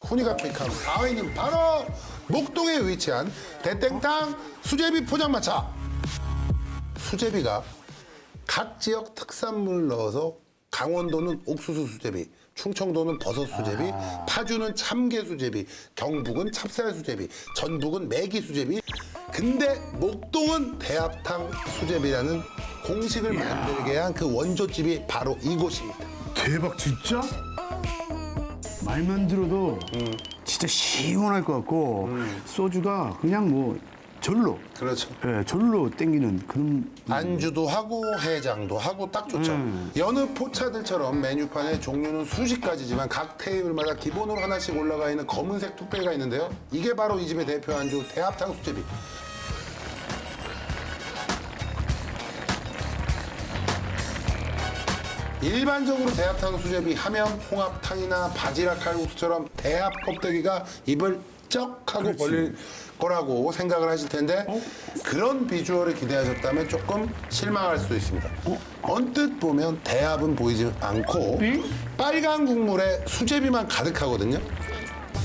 코니카픽함 4위는 바로 목동에 위치한 대땡탕 수제비 포장마차. 수제비가 각 지역 특산물을 넣어서 강원도는 옥수수 수제비, 충청도는 버섯 수제비, 파주는 참게 수제비, 경북은 찹쌀 수제비, 전북은 메기 수제비. 근데 목동은 대합탕 수제비라는 공식을 만들게 한 그 원조집이 바로 이곳입니다. 대박 진짜? 말만 들어도 진짜 시원할 것 같고 소주가 그냥 뭐 절로 그렇죠. 예, 절로 땡기는 그런 안주도 하고 해장도 하고 딱 좋죠. 여느 포차들처럼 메뉴판에 종류는 수십 가지지만 각 테이블마다 기본으로 하나씩 올라가 있는 검은색 뚝배기가 있는데요. 이게 바로 이 집의 대표 안주 대합탕 수제비. 일반적으로 대합탕 수제비 하면 홍합탕이나 바지락 칼국수처럼 대합 껍데기가 입을 쩍 하고 벌릴 거라고 생각을 하실 텐데 그런 비주얼을 기대하셨다면 조금 실망할 수도 있습니다. 언뜻 보면 대합은 보이지 않고 빨간 국물에 수제비만 가득하거든요.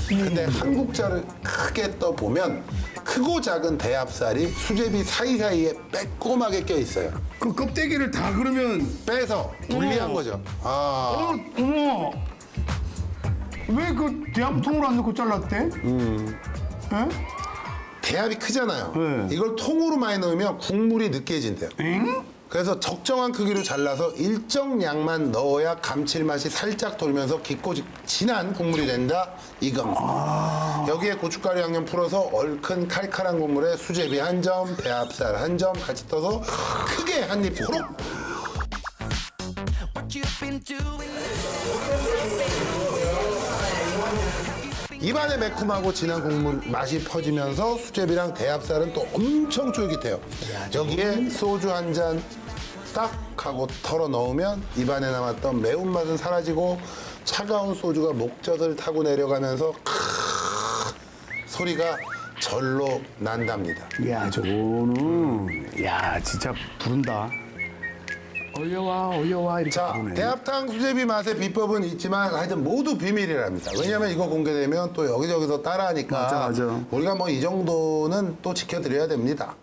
근데 한국자를 크게 떠보면 크고 작은 대합살이 수제비 사이사이에 빼꼼하게 껴 있어요. 그 껍데기를 다 그러면 빼서 분리한. 거죠. 아, 어, 어머 왜 그 대합통으로 안 넣고 잘랐대? 음. 예? 대합이 크잖아요. 네. 이걸 통으로 많이 넣으면 국물이 느끼해진대요. 엥? 그래서 적정한 크기로 잘라서 일정 양만 넣어야 감칠맛이 살짝 돌면서 깊고 지- 진한 국물이 된다 이겁니다. 여기에 고춧가루 양념 풀어서 얼큰 칼칼한 국물에 수제비 한 점, 대합살 한 점 같이 떠서 크게 한 입 호록 입안에 매콤하고 진한 국물 맛이 퍼지면서 수제비랑 대합살은 또 엄청 쫄깃해요. 여기에 소주 한 잔 딱 하고 털어 넣으면 입안에 남았던 매운맛은 사라지고 차가운 소주가 목젖을 타고 내려가면서 소리가 절로 난답니다. 야 저거는 야 진짜 부른다 올려와 올려와 이렇게 자, 부르네 대합탕 수제비 맛의 비법은 있지만 하여튼 모두 비밀이랍니다. 왜냐면 이거 공개되면 또 여기저기서 따라하니까 맞아, 맞아. 우리가 뭐 이 정도는 또 지켜드려야 됩니다.